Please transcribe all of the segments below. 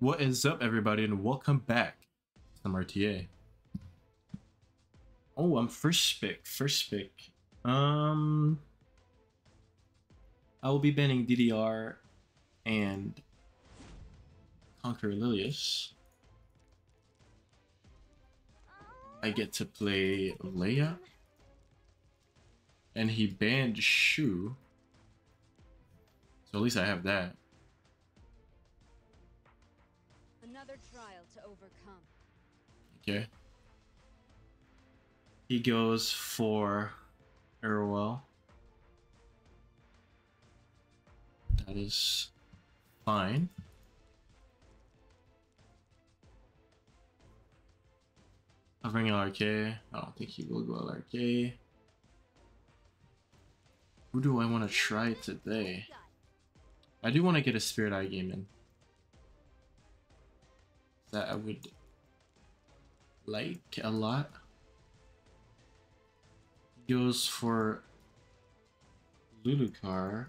What is up, everybody, and welcome back to some RTA. Oh, I'm first pick. First pick. Um, I will be banning DDR and Conquer Lilias. I get to play Leia, and he banned Shu. So at least I have that. Okay. He goes for Erwell. That is fine. I'll bring LRK. I don't think he will go LRK. Who do I want to try today? I do want to get a Spirit Eye game in. That I would like a lot. Goes for Luluca.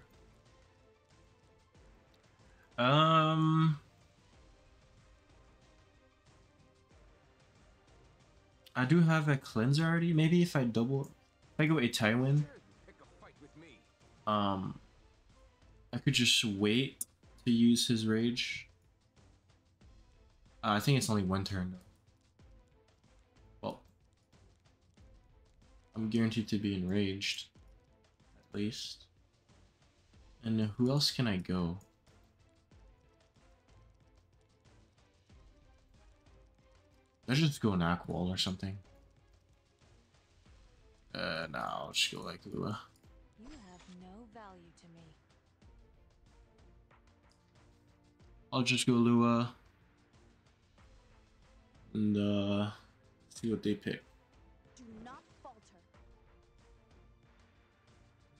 Um. I do have a cleanser already. Maybe if I double, if I go a Tywin, um, I could just wait to use his rage. Uh, I think it's only one turn though. I'm guaranteed to be enraged, at least. And who else can I go? Let's just go Aquall or something. Uh, no, I'll just go like Lua. You have no value to me. I'll just go Lua. And, uh, see what they pick.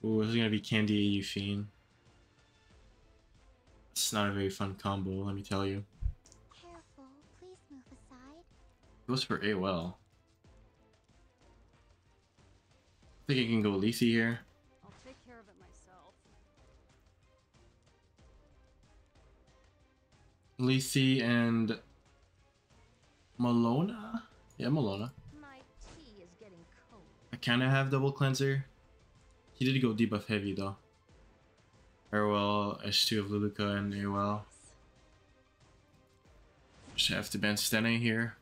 Ooh, this is gonna be Candy AU Fiend. It's not a very fun combo, let me tell you. Careful, please move aside. Goes for AOL. I think I can go Lethe here. I'll take care of it myself. Lethe and Malona? Yeah, Malona. My tea is getting cold. I kind of have double cleanser. He did go debuff heavy though. Farewell, S2 of Luluca and AOL. Just have to ban Stene here.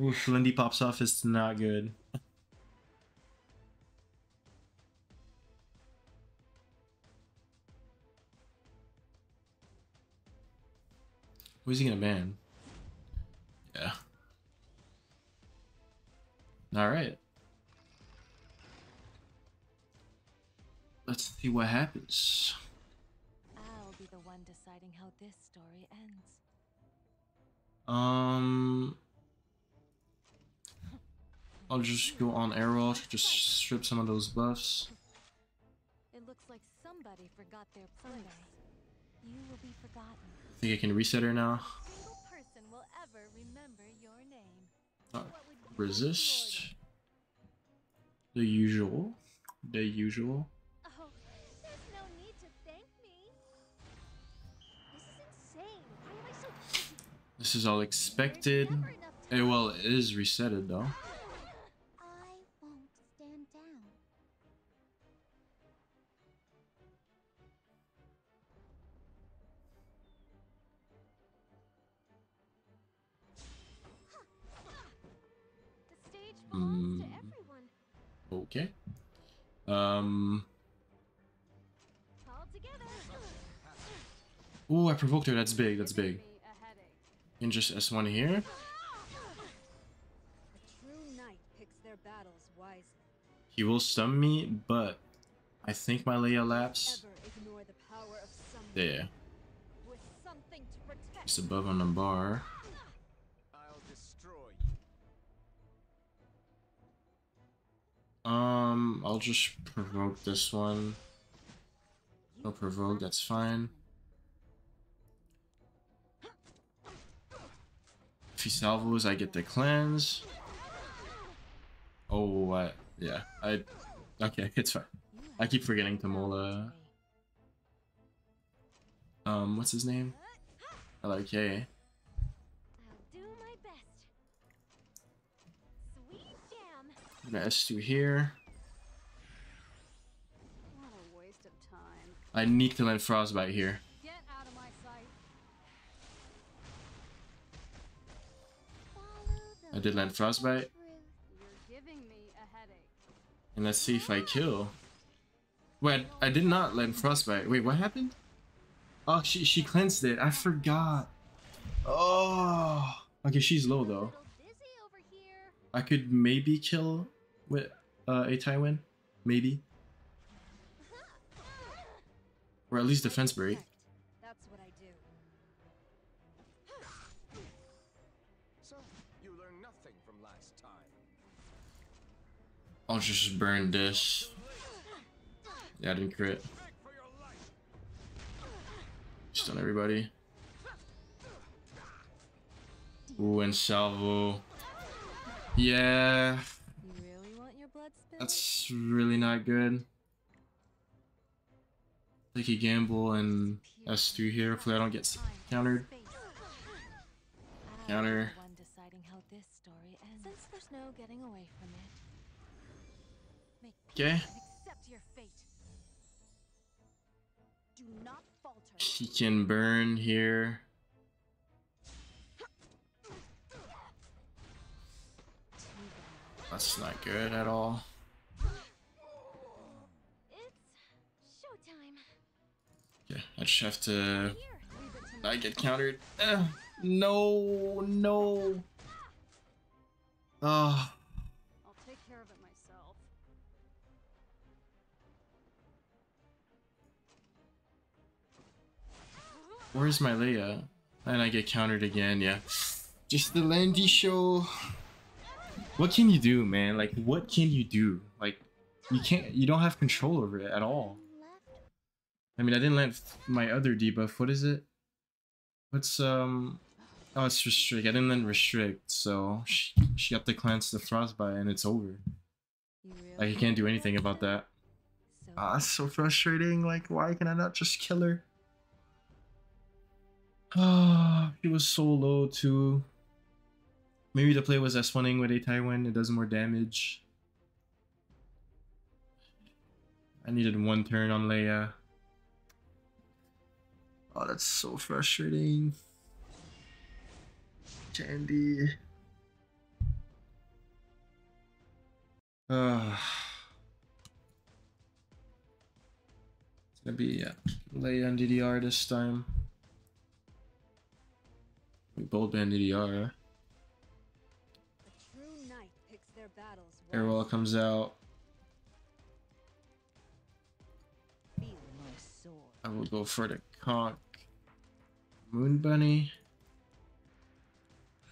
Oof, Landy pops off is not good. Who's he gonna ban? Yeah. Alright. Let's see what happens. I'll be the one deciding how this story ends. Um, I'll just go on arrow to just strip some of those buffs. It looks like somebody forgot their place. You will be forgotten. I think I can reset her now. Single person will ever remember your name. What would you do resist. The usual. The usual. Oh, no need to thank me. This is insane. Why am I so? This is all expected. There's never enough time. well, it is resetted though. Okay. Um. Ooh, I provoked her. That's big. That's big. And just S1 here. A true knight picks their battles wisely. He will stun me, but I think my Leia laps. Ever ignore the power of someone There. with something to protect. It's above on the bar. I'll just provoke this one. No provoke, that's fine. If he salvos, I get the cleanse. Oh, what? Yeah, I. Okay, it's fine. I keep forgetting to no Mola. value to me. Um, what's his name? LRK. I'll do my best. Sweet jam. Got S2 here. I need to land Frostbite here. Get out of my sight. I did land Frostbite. You're giving me a headache. And let's see if I kill. Wait, I did not land Frostbite. Wait, what happened? Oh, she, she cleansed it. I forgot. Oh. Okay, she's low though. little busy over here. I could maybe kill with uh, a Tywin. Maybe. Or at least defense break. That's what I do. So, you learned nothing from last time. I'll just burn this. Yeah, I didn't crit. Beg for. Stun everybody. Ooh, and salvo. Yeah, really want your blood spilled? that's really not good. Take a gamble and S3 here. Hopefully I don't get countered. Counter. One deciding how this story ends. Since there's no getting away from it. Okay. He can burn here. That's not good at all. I just have to. I get countered. Eh, no, no. Ah, I'll take care of it myself. where's my Leia? And I get countered again. Yeah, just the Landy show. What can you do, man? Like, what can you do? Like, you can't. You don't have control over it at all. Left. I mean, I didn't land my other debuff. What is it? What's um? Oh, it's restrict. I didn't let restrict, so she, she got to cleanse the frostbite, and it's over. You Like, you can't do anything about that. Ah, it's so frustrating. Like, why can I not just kill her? Ah, he was so low too. Maybe the play was S1ing with a Tywin. It does more damage. I needed one turn on Leia. Oh, that's so frustrating. Candy. Ah. It's gonna be uh, Leia and DDR this time. We both banned DDR. A true knight picks their battles Airwell comes out. I will go for the conk. Moon Bunny.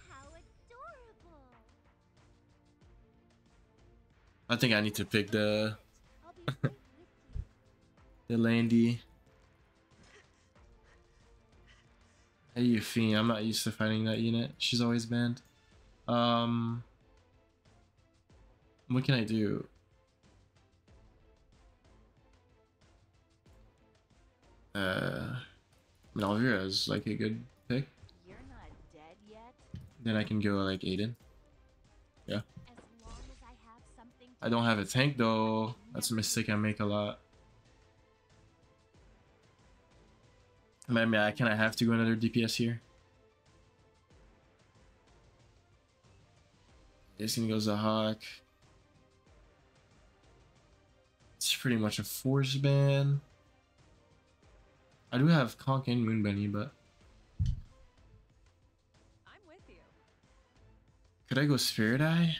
How adorable. I think I need to pick the I'll be right with you. the Landy. Hey, you fiend. I'm not used to fighting that unit. She's always banned. Um, what can I do? Uh, Malvira is like a good pick. You're not dead yet. Then I can go like Aiden. As long as I. I don't have a tank though. That's a mistake I make a lot. I mean, I kind of have to go another DPS here. This one goes a Hawk. It's pretty much a force ban. I do have Conk and Moon Bunny, but I'm with you. could I go Spirit Eye?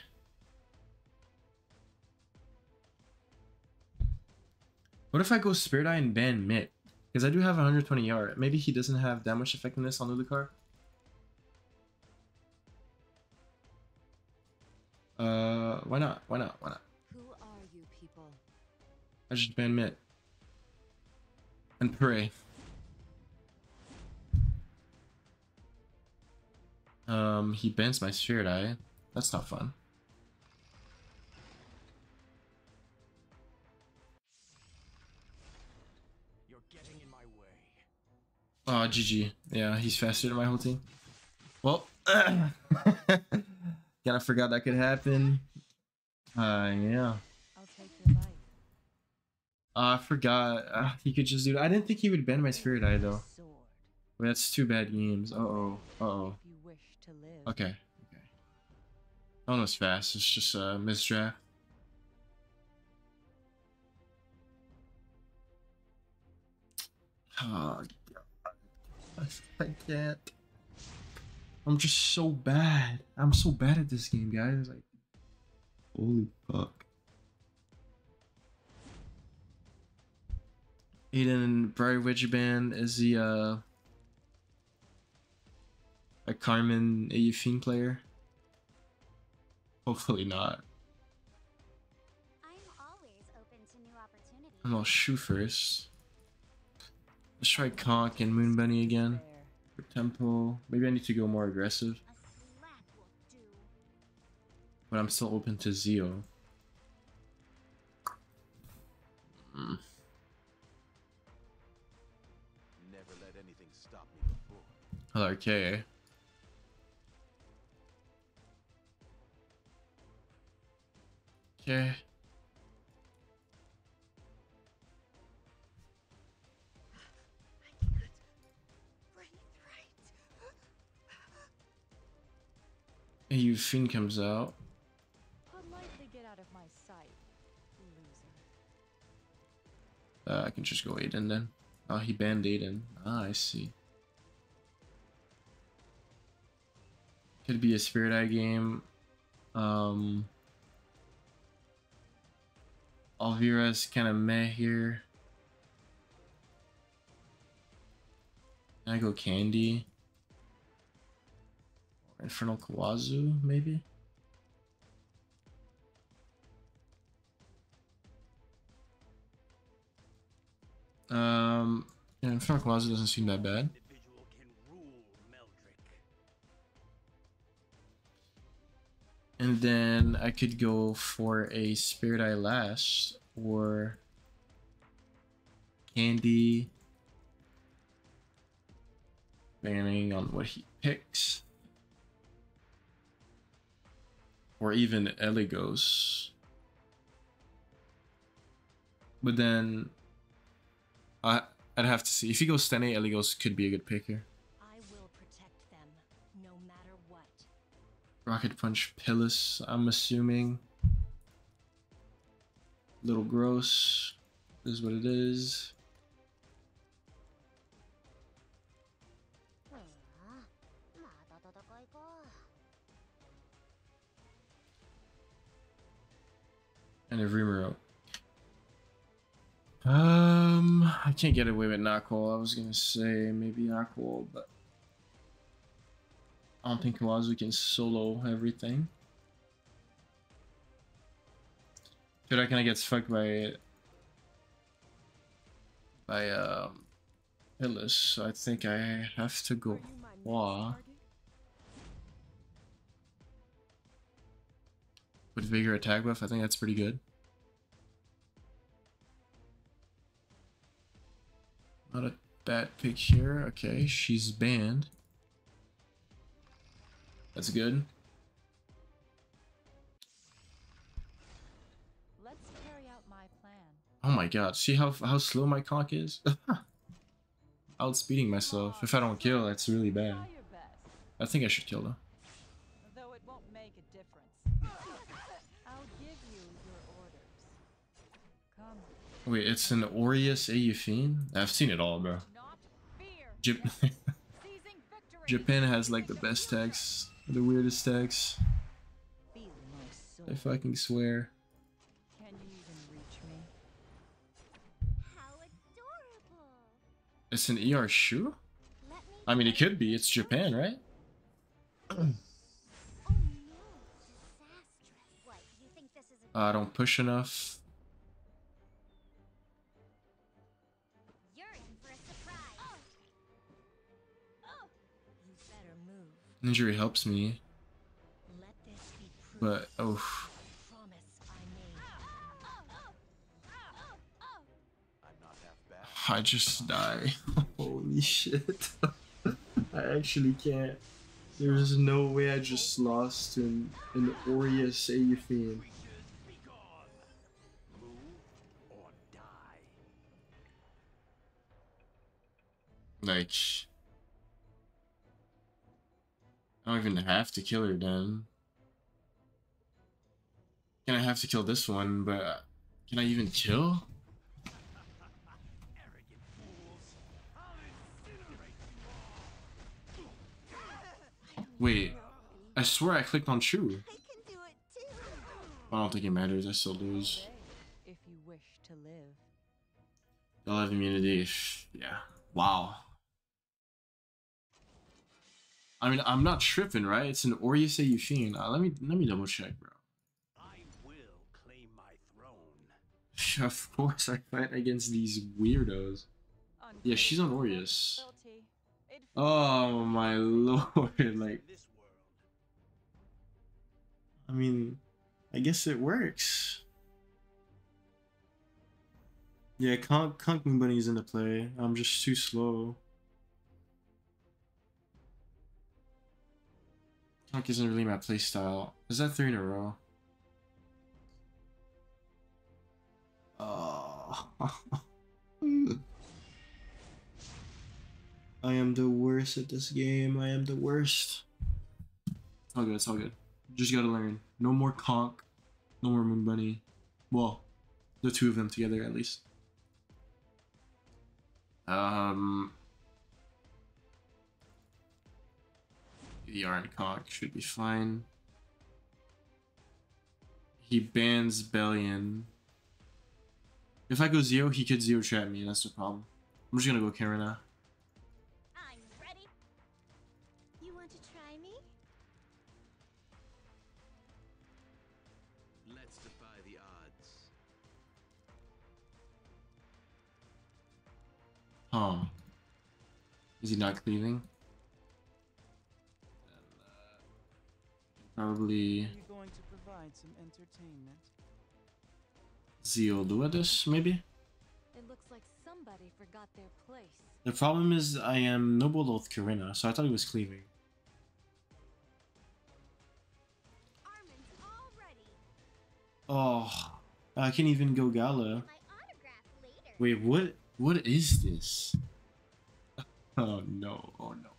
What if I go Spirit Eye and ban Mitt? Because I do have 120 yard. Maybe he doesn't have that much effectiveness on Ludicar. Uh, why not? Why not? Why not? Who are you people? I just ban Mitt. And pray. Um, he bans my Spirit Eye. That's not fun. You're getting in my way. Oh, GG. Yeah, he's faster than my whole team. Well, kind of forgot that could happen. Uh, yeah. I'll take your life. Uh, I forgot. Uh, he could just do I didn't think he would bend my Spirit Eye, though. Sword. Well, that's two bad games. Uh-oh. Uh-oh. If you wish to live. Okay. Okay. That one was fast. It's just a misdraft. Oh, God. I can't. I'm just so bad. I'm so bad at this game, guys. Like, holy fuck. Aiden Briar Witch Band is the uh a Carmen Aefin player? Hopefully not. I'm always open to new opportunities. I'm gonna first. Let's try Conk and Moon Bunny again. For tempo. Maybe I need to go more aggressive. A slap will do. But I'm still open to Zeo. Hmm. Never let anything stop me before. LRK. Okay. You Fiend comes out. Politely get out of my sight, loser. Uh, I can just go Aiden then. Oh, he banned Aiden. Ah, I see. Could be a Spirit Eye game. Um, Alvira's kind of meh here. Can I go Candy? Infernal Kawazu, maybe? Um, yeah, Infernal Kawazu doesn't seem that bad. And then I could go for a Spirit Eye Lash or Candy. Banning on what he picks. Or even Eligos. But then I I'd have to see. If he goes Stene, Eligos could be a good pick here. Rocket Punch Pillus, I'm assuming. Little Gross is what it is. And a Rimuru. Um, I can't get away with Knockhole. I was gonna say maybe Knockhole, but I don't think Kawazu can solo everything. Dude, I kind of gets fucked by by um Illis, so I think I have to go Hua. With Vigor attack buff, I think that's pretty good. Not a bad pick here. Okay, she's banned. That's good. Let's carry out my plan. Oh my god, see how how slow my conk is? Outspeeding myself. If I don't kill, that's really bad. Try your best, I think I should kill though. though it won't make a difference. I'll give you your orders. Come, Wait, it's an Aureus Aeufine? I've seen it all, bro. Jap Japan has like the best tags, the weirdest tags. Feel I soul. fucking swear. Can you even reach me? How adorable. It's an ER shoe? Me. I mean, it could be. It's Japan, right? Oh no. What? You think this is I don't push enough. Injury helps me, Let this be proof. but oh, of the promise I made. I'm not half bad. I just die. Holy shit. I actually can't. There's no way I just lost an, an Aureus or. Like, I don't even have to kill her then. Can I have to kill this one, but uh, can I even kill? Arrogant fools. I'll incinerate you all. Wait, I swear I clicked on True. I do it too. I don't think it matters, I still lose. Say, if you wish to live. They'll have immunity. Yeah. Wow. I mean, I'm not tripping, right? It's an Aureus Aethene. Uh, let me let me double check, bro. I will claim my throne. of course, I fight against these weirdos. Yeah, she's on. It Oh my lord! Like, In this world, I mean, I guess it works. Yeah, Conk, Conk Moon Bunny's in the play. I'm just too slow. Conk isn't really my playstyle. Is that three in a row? Oh. I am the worst at this game. I am the worst. It's all good. It's all good. Just gotta learn. No more Conk. No more Moon Bunny. Well, the two of them together at least. Um. The Iron Cock should be fine. He bans Belian. If I go Zeo, he could Zeo trap me. That's the problem. I'm just gonna go Karina. I'm ready. You want to try me? let's defy the odds. Huh. Is he not cleaving? Zeo Luadis, maybe? It looks like somebody forgot their place. The problem is I am Noble Oath Karina, so I thought he was cleaving. Armin's all ready. Oh, I can't even go Gala. Later. Wait, what? What is this? Oh no! Oh no!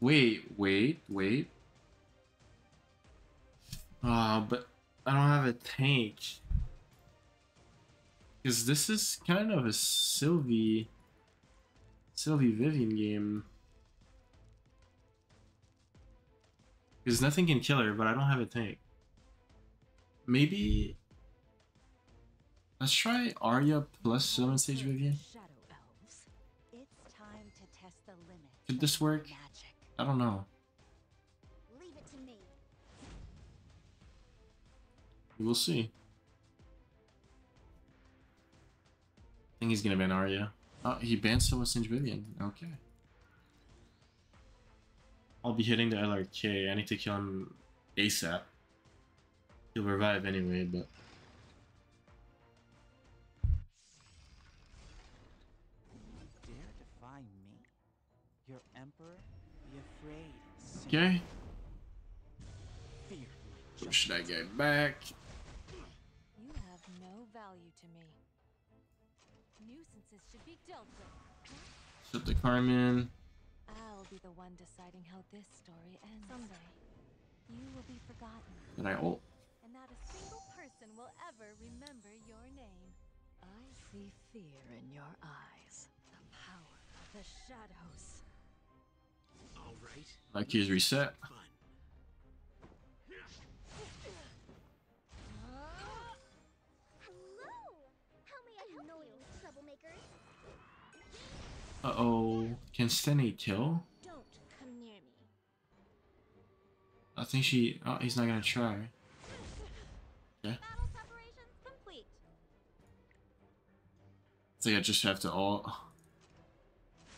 Wait, wait, wait. Ah, but I don't have a tank. Because this is kind of a Sylvie, Sylvie Vivian game. Because nothing can kill her, but I don't have a tank. Maybe. Let's try Arya plus Sylvan Sage Vivian. Shadow elves. It's time to test the limits. Could this work? I don't know. We'll see. I think he's gonna ban Arya. Oh, he banned Sylvan Sage Vivian. Okay. I'll be hitting the LRK. I need to kill him ASAP. He'll revive anyway, but. Dare defy me? Your emperor? Be afraid. Okay. Fear my Push that guy back. Nuisances should be dealt with. Flip the Carmen. I'll be the one deciding how this story ends. Someday, you will be forgotten, Did I ult? and not a single person will ever remember your name. I see fear in your eyes. The power of the shadows. All right. Like he's reset. Uh oh. Can Steny kill? Don't come near me. I think she. Oh, he's not gonna try. Okay. Battle preparations complete. I think I just have to ult.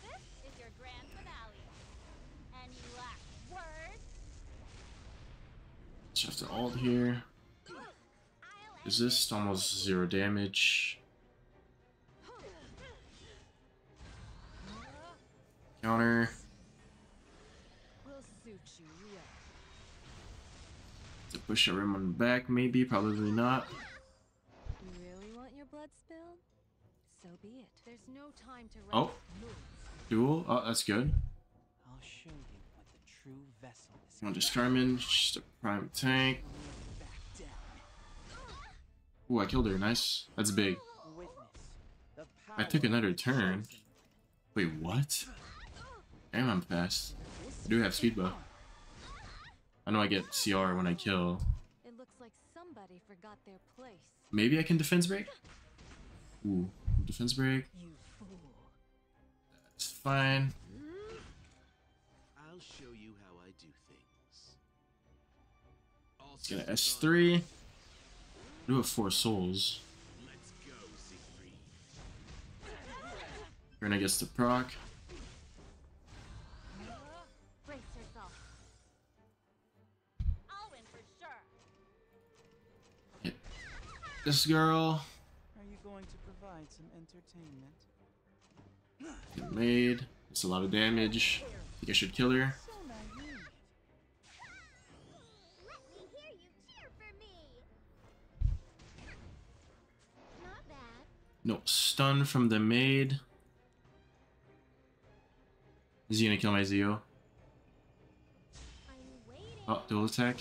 This is your grand finale. Any last words? Just have to ult here. I'll this almost zero damage? Counter. We'll suit you, yeah. To push a rim on the back, maybe, probably not. You really want your blood spilled? So be it. There's no time to Oh. rest. Duel. Oh, that's good. I'll show you what the true vessel is. One just Carmen, just a prime tank. Back. Ooh, I killed her. Nice. That's big. I took another turn. Wait, what? Damn, I'm fast. I do have speed buff. I know I get CR when I kill. It looks like somebody forgot their place. Maybe I can defense break? Ooh, defense break. You fool. It's fine. I'll show you how I do things. All Let's get an S3. I do have four souls. Let's go, Siegfried. Rena gets the proc. This girl. Are you going to provide some entertainment? Get made. It's a lot of damage. Think I should kill her. So naive. Let me hear you cheer for me. Not bad. No, stun from the maid. Is he gonna kill my Zeo? I'm waiting. Oh, dual attack.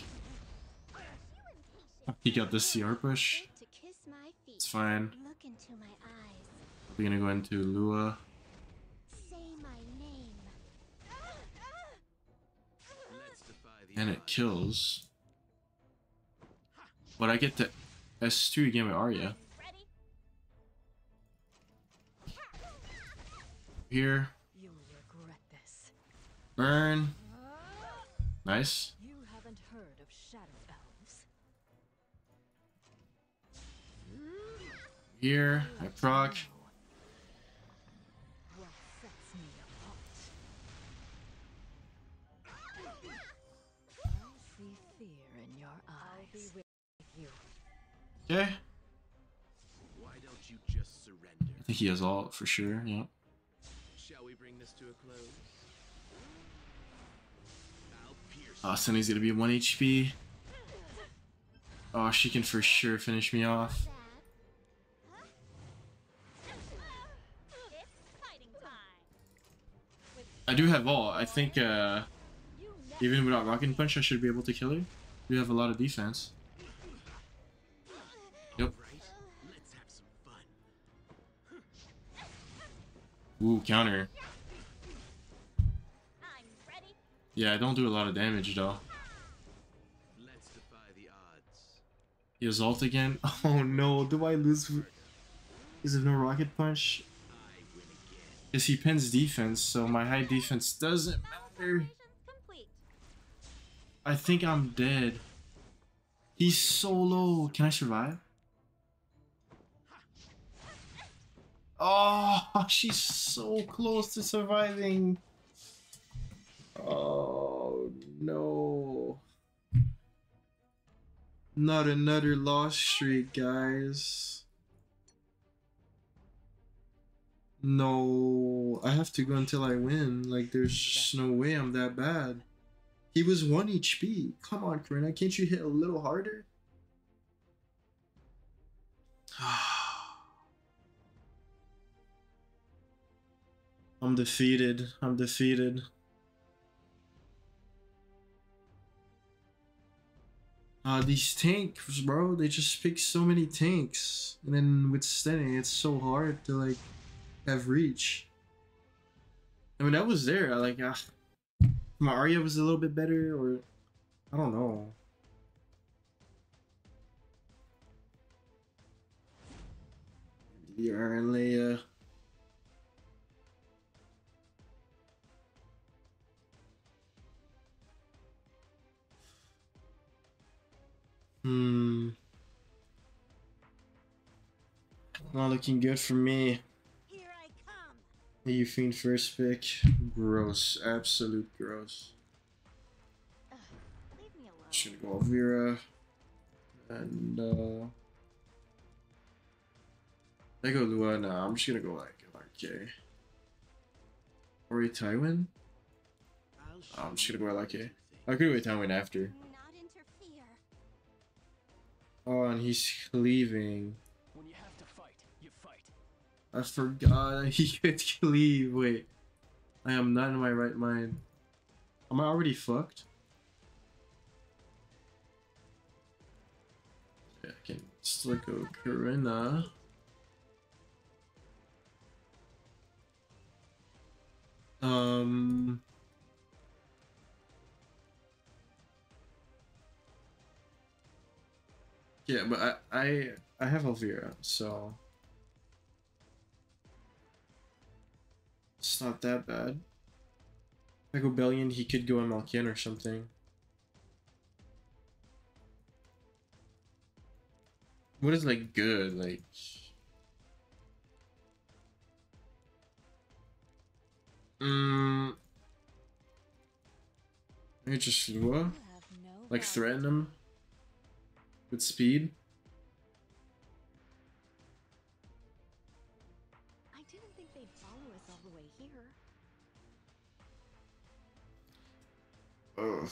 He got the CR push. Wait to kiss my feet. It's fine. Look into my eyes. We're gonna go into Lua. Say my name. Let's defy the And it kills. But I get the S2 again with Arya. Here. You'll regret this. Burn. Nice. Be with you. Okay. Why don't you just surrender? I think he has all for sure. Yeah. Shall we bring this to a close? Oh, Sunny's gonna be 1 HP. Oh, she can for sure finish me off. I do have all. I think uh, even without Rocket Punch, I should be able to kill her. We have a lot of defense. Yep. Ooh, counter. Yeah, I don't do a lot of damage though. Let's defy the odds. He again. Oh no, do I lose? Is it no Rocket Punch? I win again. Because he pins defense, so my high defense doesn't matter. I think I'm dead. He's so low. Can I survive? Oh, she's so close to surviving. Oh no. Not another loss streak, guys. No, I have to go until I win. Like, there's just no way I'm that bad. He was 1 HP. Come on, Karina. Can't you hit a little harder? I'm defeated. I'm defeated. Uh, these tanks, bro, they just pick so many tanks. And then with stunning, it's so hard to, like, have reach. I mean, that was there. I like, ah, my Arya was a little bit better, or I don't know. Yara and Leia. Hmm. Not looking good for me. Here I come. You fiend first pick. Gross. Absolute gross. Leave me alone. Should go Vera. And uh I go Lua, nah, I'm just gonna go like RK. Ori Tywin? I'll show Oh, I'm just gonna go to I could with Tywin after. Oh, and he's cleaving. I forgot he could leave. Wait. I am not in my right mind. Am I already fucked? Yeah, I can still go Karina. Um. Yeah, but I I I have Elvira, so it's not that bad. If I go Belian, he could go Malkian or something. What is like good? Like Mm I just Lua? You have no Like threaten him with speed? Ugh.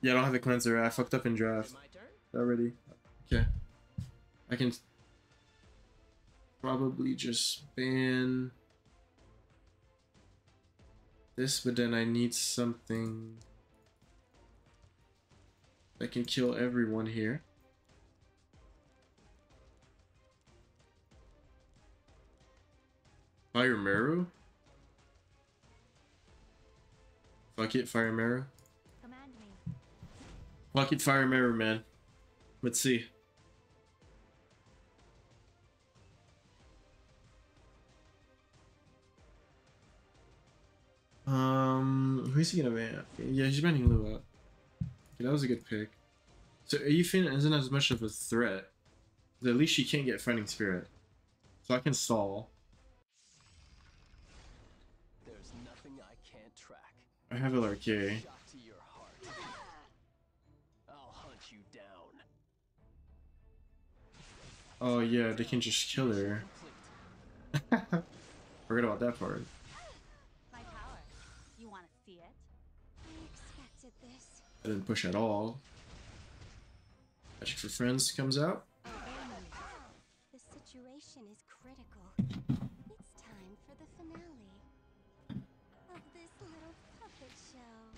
Yeah, I don't have a cleanser. I fucked up in draft already. Okay. I can probably just ban this, but then I need something that can kill everyone here. Fire Meru? Fuck it, Fire me. Fuck it, Fire Meru, man. Let's see. Um, who's he gonna ban? Yeah, he's banning Lua. Okay, that was a good pick. So Aethan isn't as much of a threat. At least she can't get Fighting Spirit. So I can stall. There's nothing I can't track. I have LRK. Shot to. I'll hunt you down. Oh yeah, they can just kill her. Forget about that part. My power. You want to see it? I expected this. I didn't push at all. Magic for Friends comes out. Oh, the situation is critical.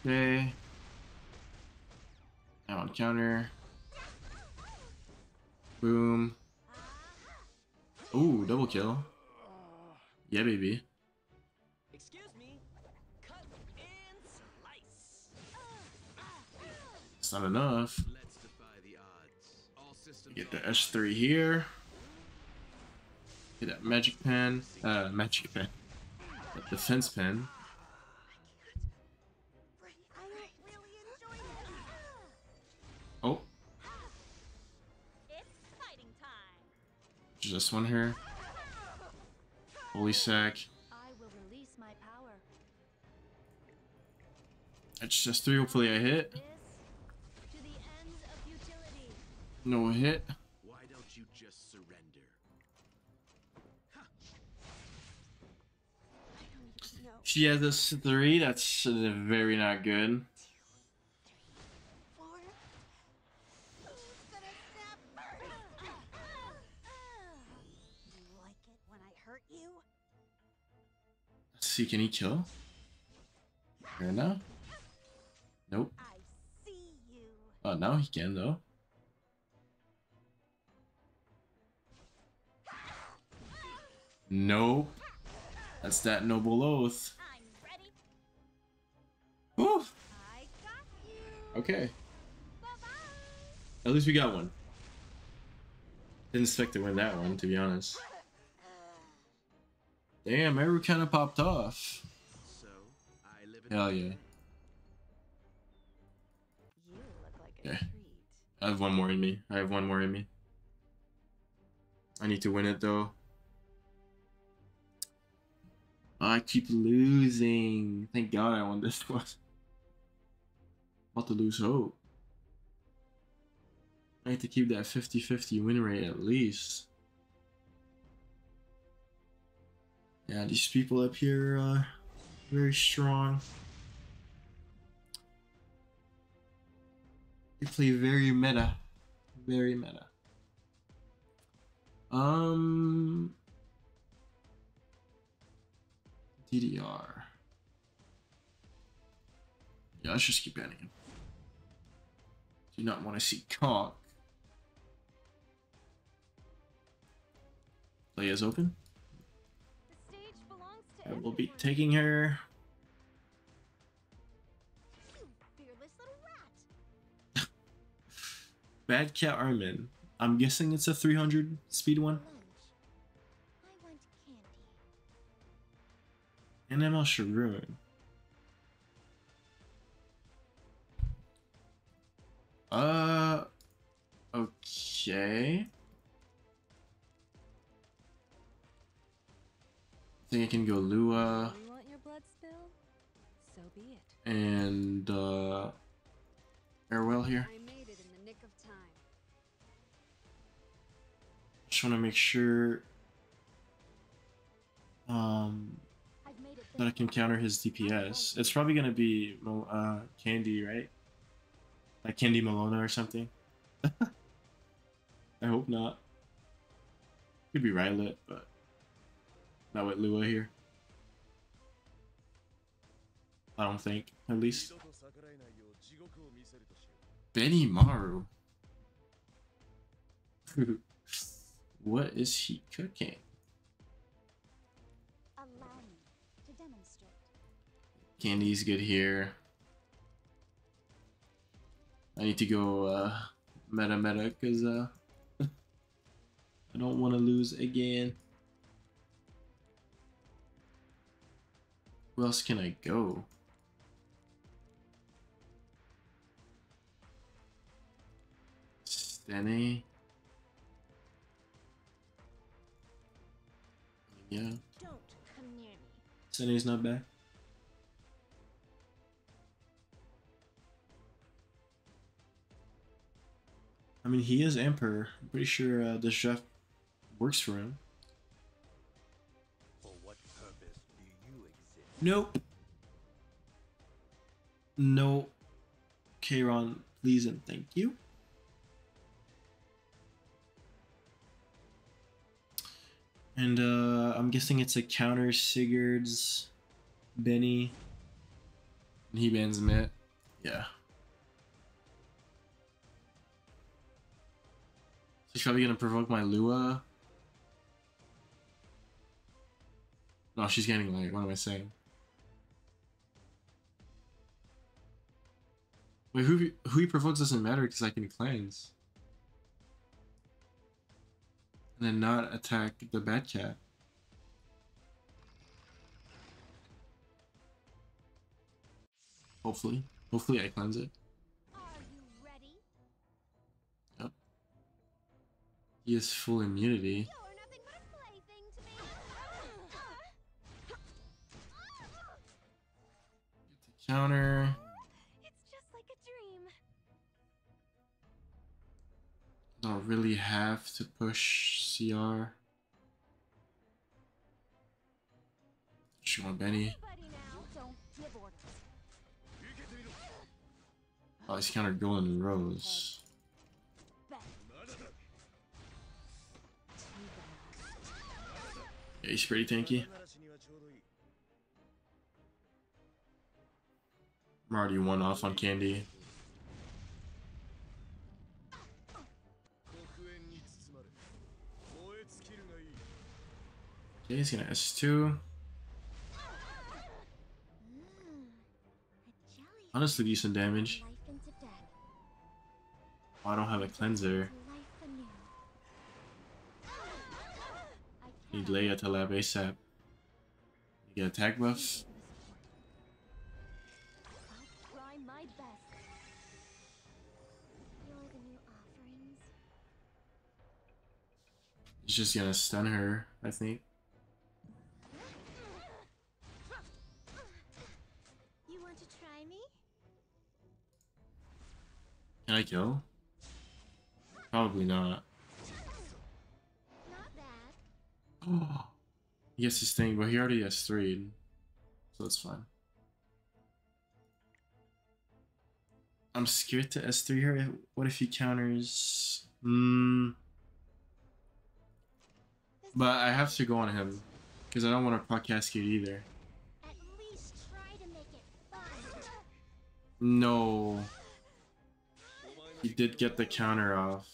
Okay. Now on counter. Boom. Ooh, double kill. Yeah, baby. Excuse me. Cut and slice. It's not enough. Let's defy the odds. All Get the. S3 here. Get that magic pen. Uh, magic pen. That defense pen. This one here. Holy sack. I will release my power. That's just three. Hopefully I hit. To the ends of futility. No hit. Why don't you just surrender? I don't even know. She has this three. That's very not good. Let's see, can he kill? Here now? Nope. Oh, now he can though. Nope. That's that noble oath. You. Okay. Bye-bye. At least we got one. Didn't expect to win that one, to be honest. Damn, Meru kind of popped off. So, I live in Hell yeah. You look like a Yeah. treat. I have one more in me. I have one more in me. I need to win it though. I keep losing. Thank God I won this one. About to lose hope. I need to keep that 50-50 win rate at least. Yeah, these people up here are very strong. They play very meta. Very meta. Um DDR. Yeah, let's just keep banning him. Do not want to see cock. Play is open. I will be taking her. You fearless little rat. Bad Cat Armin. I'm guessing it's a 300 speed one. Lunch. I want candy. And ML Sharoon. Uh. Okay. Think I can go Lua You want your blood spilled? So and uh, Airwell here. I made it in the nick of time. Just want to make sure um, I've made it that I can counter his DPS. It's probably gonna be uh, Candy, right? Like Candy Malona or something. I hope not. Could be Rylet, but not with Lua here. I don't think, at least. Benny Maru. what is he cooking? Candy's good here. I need to go uh, meta meta because uh, I don't want to lose again. Who else can I go? Stene. Yeah. Stene's not bad. I mean, he is Emperor. I'm pretty sure uh, the chef works for him. Nope. No. Kayron, please and thank you. And uh, I'm guessing it's a counter Sigurd's Benny. And he bans Mitt. Yeah. She's probably gonna provoke my Lua. No, she's getting light. What am I saying? Wait, who who he provokes doesn't matter because I can cleanse. And then not attack the bad cat. Hopefully. Hopefully I cleanse it. Are you ready? He has full immunity. To push CR. She want Benny. Oh, he's countered Golden Rose. Yeah, he's pretty tanky. I'm already one off on Candy. He's gonna S2. Mm, a jelly. Honestly, decent damage. Oh, I don't have a cleanser. Need Leia to lab ASAP. You get attack buff. He's just gonna stun her, I think. I kill? Probably not. Not bad. Oh, He gets his thing, but he already has three, so it's fine. I'm scared to S3 here. What if he counters? Hmm. But I have to go on him because I don't want to proc cascade either. At least try to make it fun. No. He did get the counter off.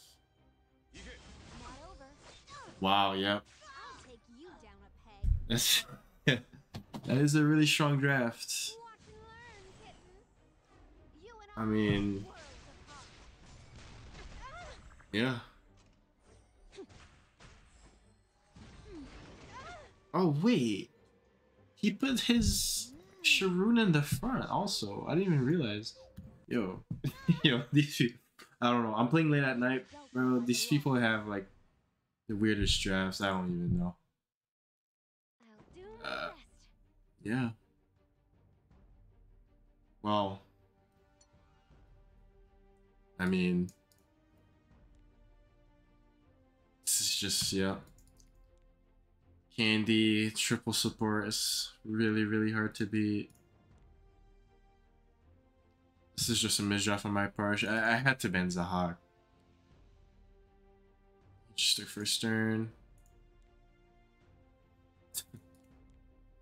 Wow, yep. That's that is a really strong draft. I mean, yeah. Oh wait, he put his Sharoon in the front. Also, I didn't even realize. Yo, yo, these people. I don't know. I'm playing late at night, bro. These people have like the weirdest drafts. I don't even know. I'll do my Uh. Yeah. Well. I mean. This is just, yeah. Candy, triple support is really, really hard to beat. This is just a misdraft on my part. I, I had to ban Zahak. Just their first turn.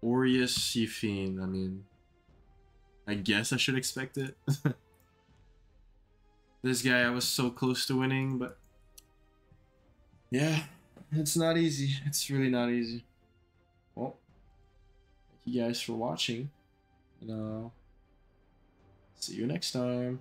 Aureus Seafiend. I mean, I guess I should expect it. this guy, I was so close to winning, but yeah, it's not easy. It's really not easy. Well, thank you guys for watching, and uh, see you next time.